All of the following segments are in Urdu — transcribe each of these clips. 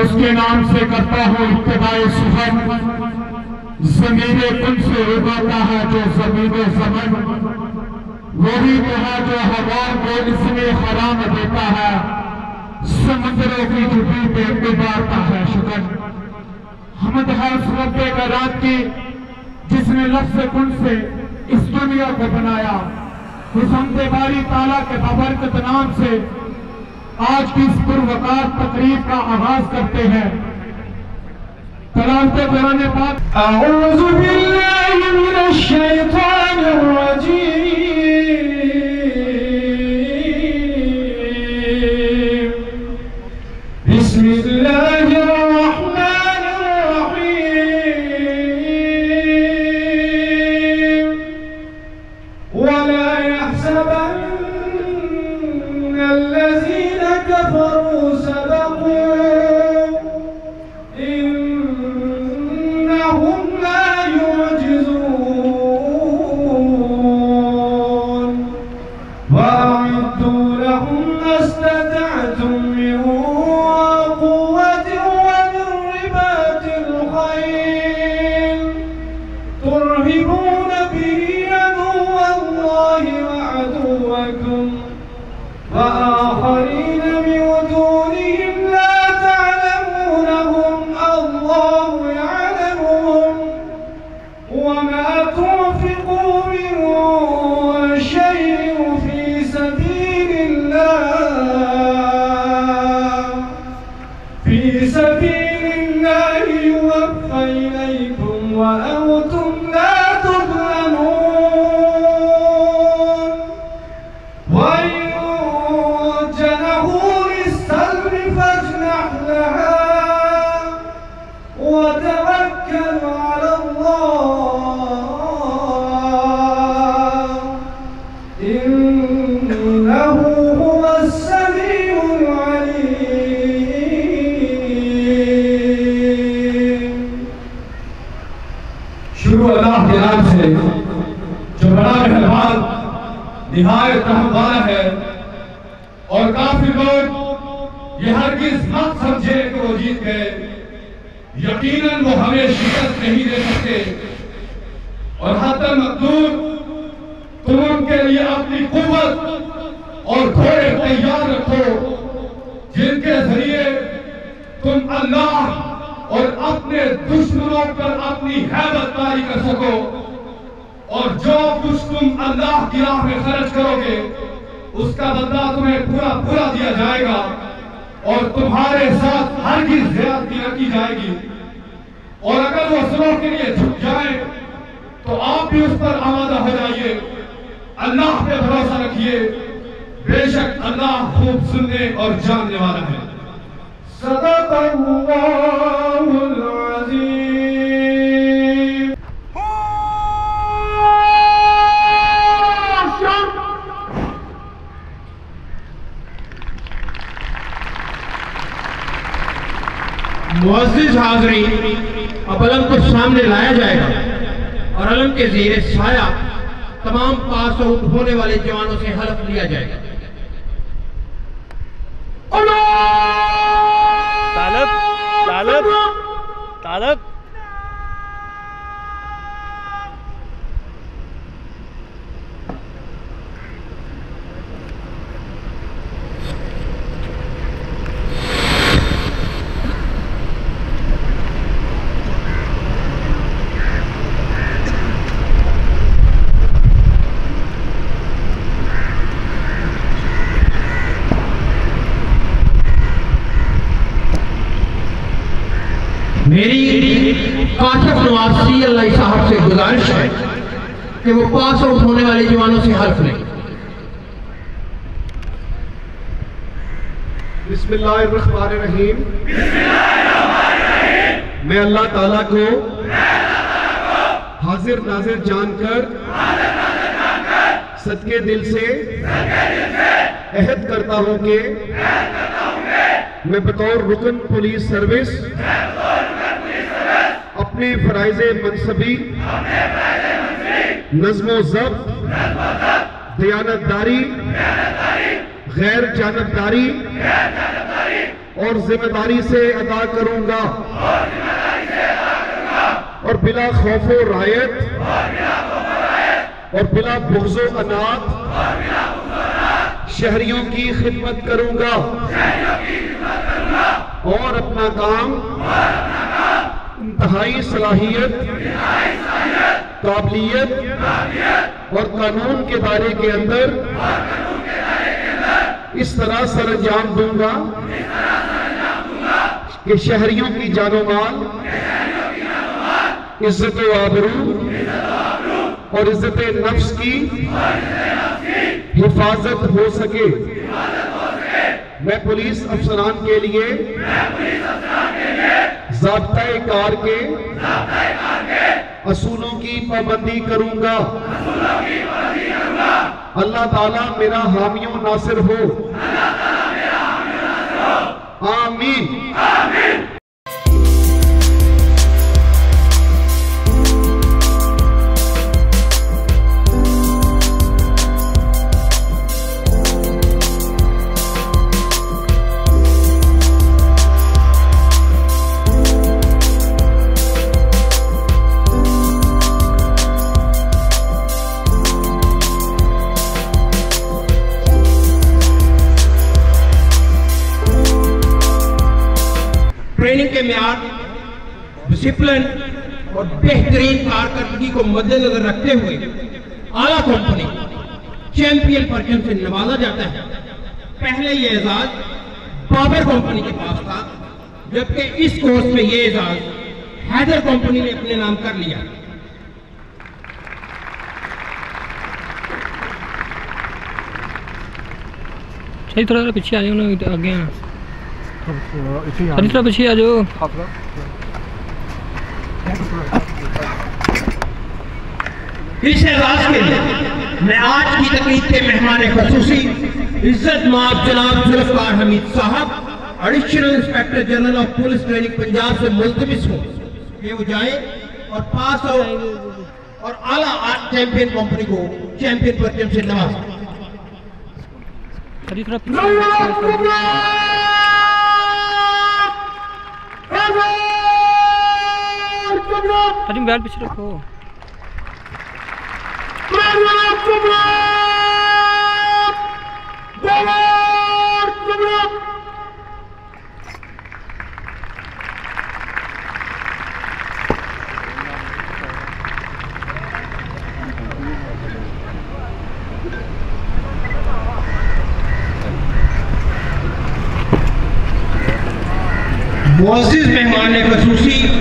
اس کے نام سے کرتا ہوں اتباع سخن زمین کن سے اگاتا ہے جو زمین زمن۔ وہی کہا جو ہوا کو اس میں حرام دیتا ہے، سمندروں کی جبی پہ ابارتا ہے شکر۔ حمد حرف رب کرات کی، جس نے لفظ کن سے اس دنیا کو بنایا۔ اس حمد باری تعالیٰ کے بابرکت نام سے آج کی اس پروقات تقریب کا آغاز کرتے ہیں۔ کلام سے قرآن پاک۔ اعوذ باللہ جن کے ذریعے تم اللہ اور اپنے دشمنوں پر اپنی حیبت تاری کر سکو اور جو کچھ تم اللہ کی راہ میں خرچ کرو گے، اس کا بدلہ تمہیں پورا پورا دیا جائے گا اور تمہارے ساتھ ہرگز زیادتی نہ کی جائے گی۔ اور اگر وہ سلو کے لیے جھک جائیں تو آپ بھی اس پر آمادہ ہو جائیے۔ اللہ پہ بھروسہ رکھیے۔ بے شک اللہ خوب سننے اور جاننے والا ہے۔ صدق الله العظيم معزز حاضرین، اب علم کو سامنے لایا جائے گا اور علم کے زیر سایہ تمام پاس آؤٹ ہونے والے جوانوں سے حلف لیا جائے گا۔ طالب طالب طالب میری کاشف نواز سی اللہ صاحب سے گزارش ہے کہ وہ پاس آؤٹ ہونے والے جوانوں سے حلف لیں بسم اللہ الرحمن الرحیم۔ میں اللہ تعالیٰ کو حاضر ناظر جان کر صدقے دل سے عہد کرتا ہوں کہ میں بطور رکن پولیس سروس اپنے فرائض منصبی نظم و ضبط دیانت داری غیر جانبداری اور ذمہ داری سے ادا کروں گا۔ اور بلا خوف و رایت اور بلا بغض و انات شہریوں کی خدمت کروں گا۔ اور اپنا کام، انتہائی صلاحیت قابلیت اور قانون کے دائرے کے اندر اس طرح سر انجام دوں گا کہ شہریوں کی جان و مال، عزت و آبرو اور عزت نفس کی حفاظت ہو سکے۔ میں پولیس افسران کے لیے ضابطۂ کار کے اصولوں کی پابندی کروں گا۔ اللہ تعالیٰ میرا حامی و ناصر ہو۔ آمین۔ ڈسپلن اور بہترین کارکردگی کو مد نظر رکھتے ہوئے اعلیٰ کمپنی چیمپئن پرچم سے نوازا جاتا ہے۔ پہلے یہ اعزاز پاور کمپنی کے پاس تھا جبکہ اس کورس میں یہ اعزاز حیدر کمپنی نے اپنے نام کر لیا۔ صحیح تھوڑا پیچھے آ جاؤ نا آگے تھوڑا پیچھے آ جاؤ۔ اس اعزاز کے لیے میں آج کی تقریب کے مہمان خصوصی عزت ماب جناب Zulfiqar Hameed sahib additional inspector general of police training Punjab سے ملتمس ہوں۔ کہ وہ جائیں اور پاس آؤٹ اور اعلیٰ چیمپئن کمپنی کو چیمپئن پرچم سے نوازیں صحیح تھوڑا پیچھے صحیح بیل پیچھے معزز مہمان خصوصی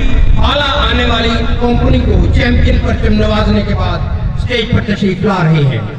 کمپنی کو چیمپئن پرچم نوازنے کے بعد سٹیج پر تشریف لا رہے ہیں۔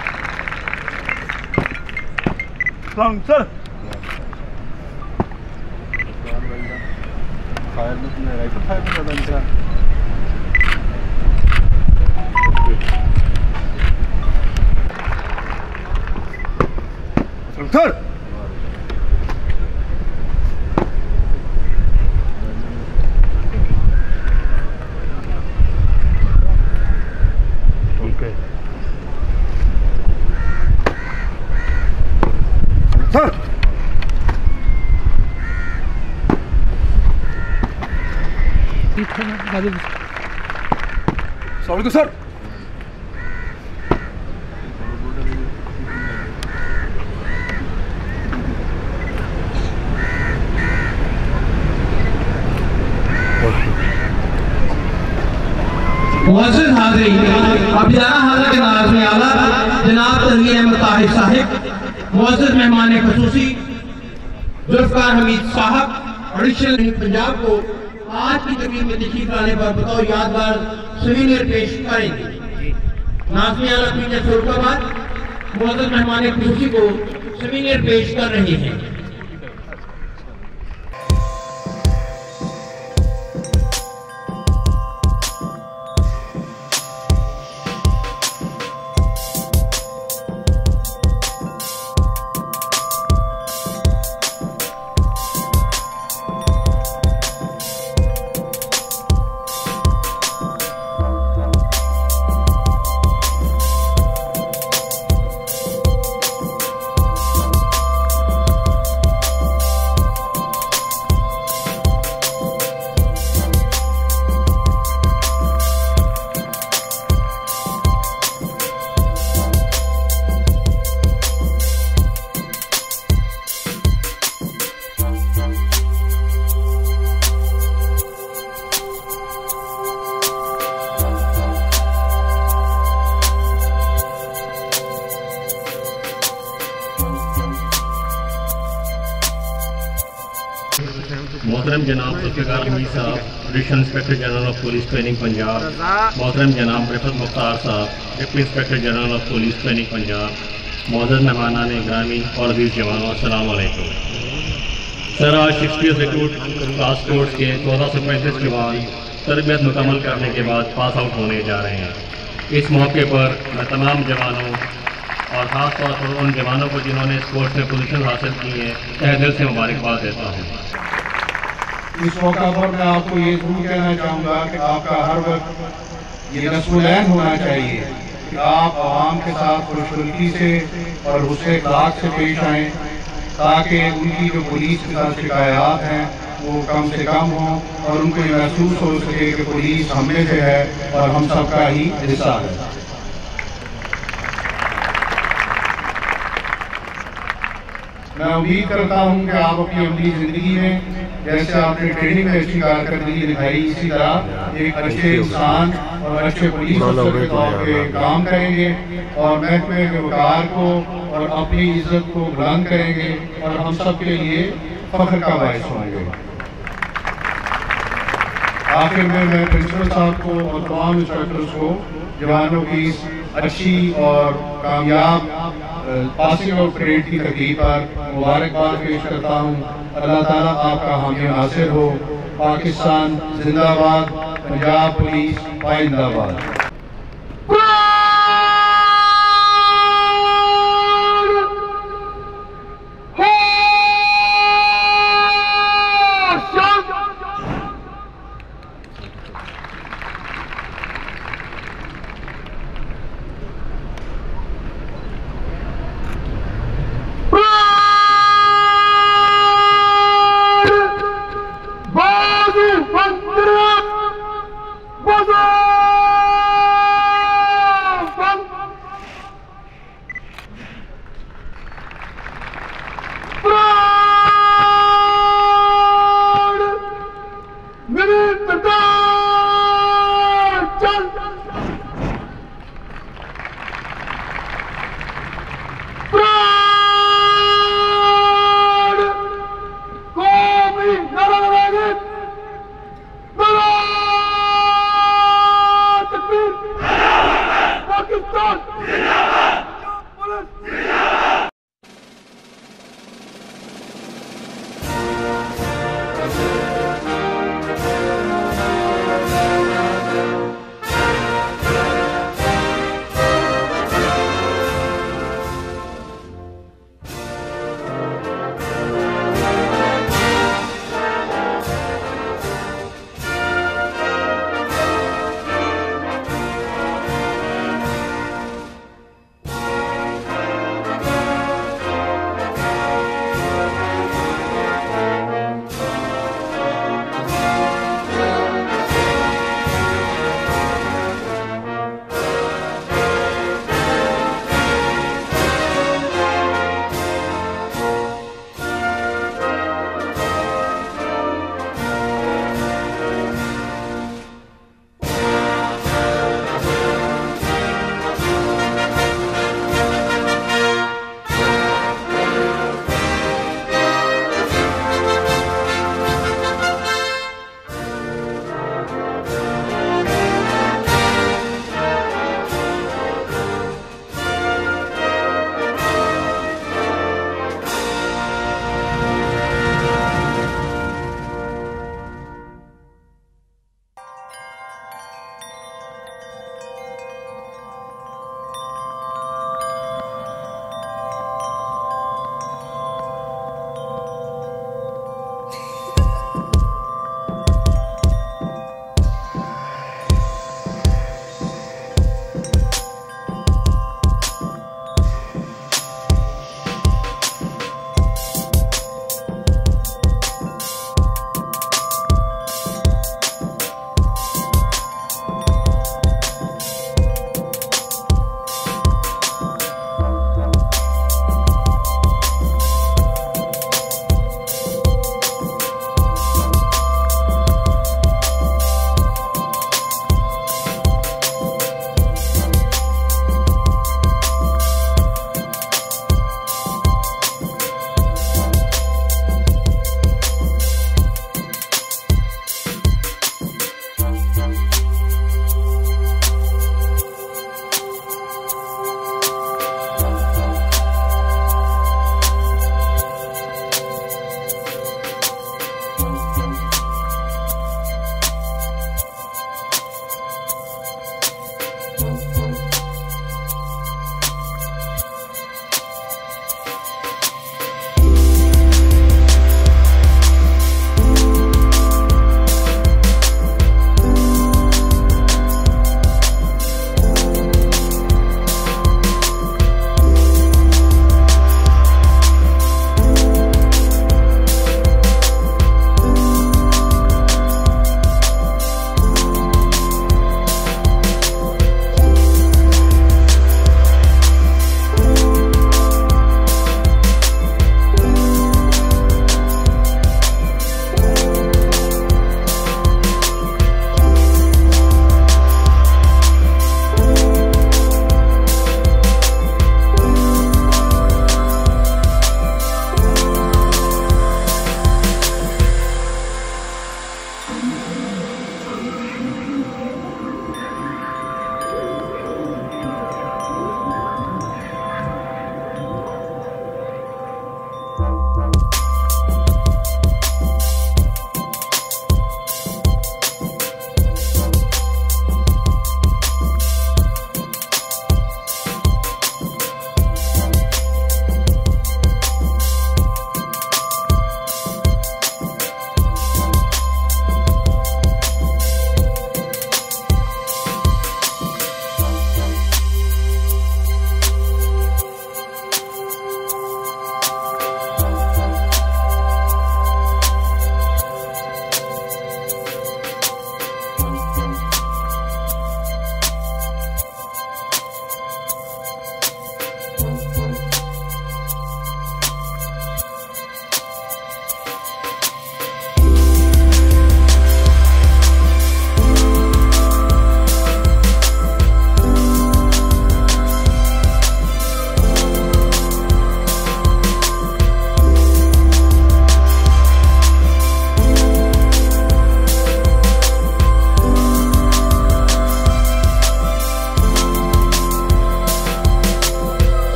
um Turn. علیکم سر معزز حاضری اب جناب حاضر کے ناراض میں اعلیٰ، جناب تنویر احمد طاہر صاحب معزز مہمان خصوصی ذوالفقار حمید صاحب ایڈیشنل پنجاب کو آج کی تقریب میں تشریف لانے پر بطور یادگار سوینئر پیش کریں گے۔ ناظمی اعلیٰ فیلڈ فروخ آباد، معزز مہمان خصوصی کو سوینئر پیش کر رہی ہیں۔ Inspector general of police training Punjab محترم جناب Rifat Mukhtar sahib deputy inspector general of police training Punjab معزز مہمانہ نے گرامی اور عزیز جوانوں السلام علیکم سر آج سکسٹیز ریکروٹ ٹاسک فورس کے چودہ سو پینتیس کے بعد تربیت مکمل کرنے کے بعد پاس آؤٹ ہونے جا رہے ہیں اس موقع پر میں تمام جوانوں اور خاص طور پر ان جوانوں کو جنہوں نے اسپورٹس میں پوزیشن حاصل کی ہے تہ دل سے مبارکباد دیتا ہوں اس موقع پر میں آپ کو یہ ضرور کہنا چاہوں گا کہ آپ کا ہر وقت یہ نسم العین ہونا چاہیے کہ آپ عوام کے ساتھ خوش سے اور غصے اخلاق سے پیش آئیں تاکہ ان کی جو پولیس کے ساتھ شکایات ہیں وہ کم سے کم ہوں اور ان کو یہ محسوس ہو سکے کہ پولیس ہم میں سے ہے اور ہم سب کا ہی حصہ ہے۔ میں امید کرتا ہوں کہ آپ اپنی عملی زندگی میں جیسے آپ نے ٹریننگ میں اچھی کار کر دی دکھائی اسی طرح ایک اچھے انسان اور اچھے پولیس افسر کے طور پر کام کریں گے اور محکمہ کے وقار کو اور اپنی عزت کو بلند کریں گے اور ہم سب کے لیے فخر کا باعث ہوں گے۔ آخر میں میں پرنسپل صاحب کو اور تمام انسٹرکٹرز کو جوانوں کی اچھی اور کامیاب پاسنگ آؤٹ پریڈ کی تقریب پر مبارکباد پیش کرتا ہوں۔ اللہ تعالیٰ آپ کا حامی ناصر ہو۔ پاکستان زندہ باد پنجاب پولیس پائندہ باد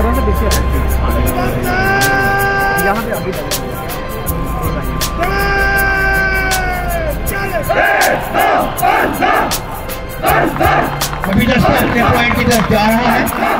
ذرا نا دیکھیے یہاں پہ ابھی ابھی جس اپنے پوائنٹ کی طرف جا رہا ہے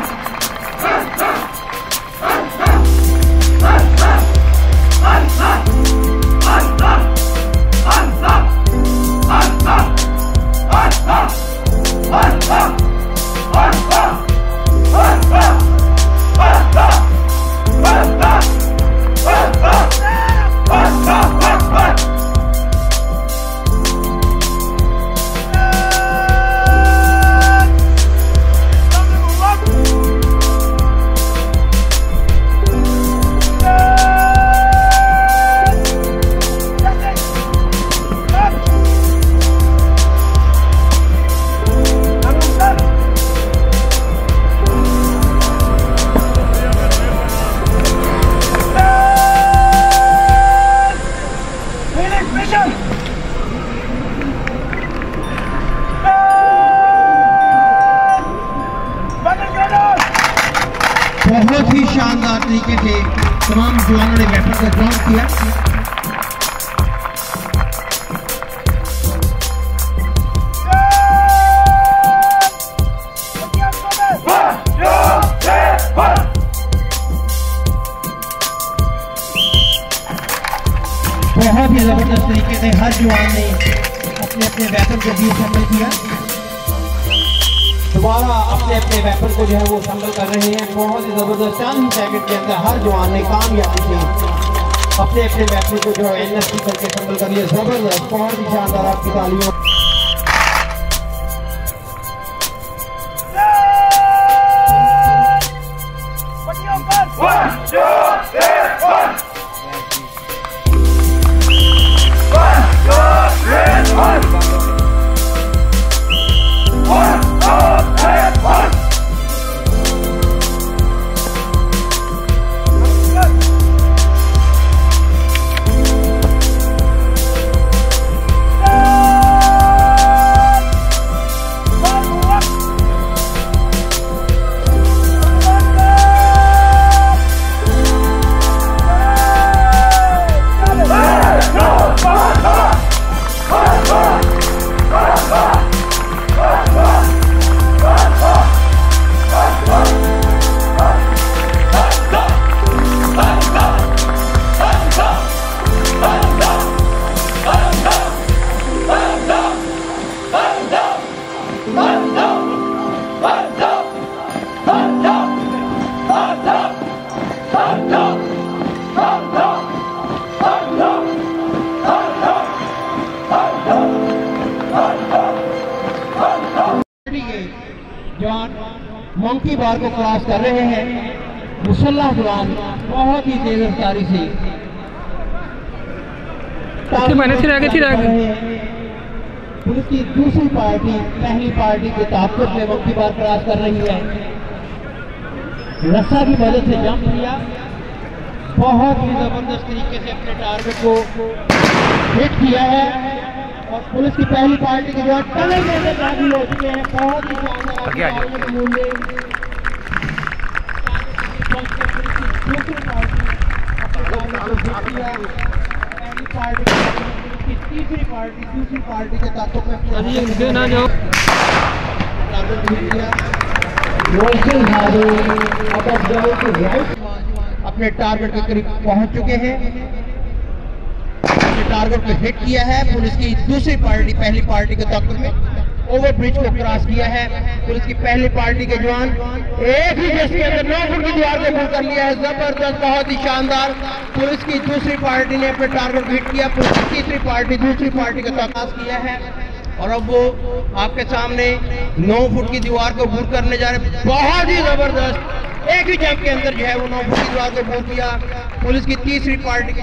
بہت ہی زبردست طریقے سے ہر جوان نے اپنے اپنے ویپن کو بھی اسمبل کیا دوبارہ اپنے اپنے ویپن کو جو ہے وہ اسمبل کر رہے ہیں۔ بہت ہی زبردست چاند سیکنڈ کے اندر ہر جوان نے کامیابی کی۔ اپنے اپنے میٹرو کو جو ہے، انڈسٹری کر کے کنڈل کریے زبردست، بہت ہی شاندار آپ کی تعلیم جوان ملکی بار کو کلاس کر رہے ہیں۔ مسلح جوان بہت ہی تیز افتاری سے۔ پولیس کی دوسری پارٹی پہلی پارٹی کے تعاقت میں ملکی بار کلاس کر رہی ہے۔ رسہ کی مدد سے جمپ کیا۔ بہت ہی زبردست طریقے سے اپنے ٹارگٹ کو ہٹ کیا ہے۔ اور پولیس کی پہلی پارٹی کے بعد ہو چکے ہیں بہت ہی کے تعلق اپنے ٹارگٹ کے قریب پہنچ چکے ہیں۔ نے ٹارگٹ کو ہٹ کیا ہے۔ پولیس کی دوسری پارٹی، پہلی پارٹی کے تعلق میں اوور بریج کو کراس کیا ہے۔ پولیس کی پہلی پارٹی کے جوان ایک ہی جس کے اندر نو فٹ کی دیوار کو بھول کر لیا ہے۔ زبردست، بہت ہی شاندار۔ پولیس کی دوسری پارٹی نے اپنے ٹارگٹ کو ہٹ کیا۔ پولیس کی تیسری پارٹی، دوسری پارٹی کا تعاقاز کیا ہے۔ اور اب وہ آپ کے سامنے نو فٹ کی دیوار کو بھور کرنے جا رہے بہت ہی زبردست۔ ایک ہی جمپ کے اندر جو ہے وہ نو فٹ کی دیوار کو بھور کیا۔ پولیس کی تیسری پارٹی کے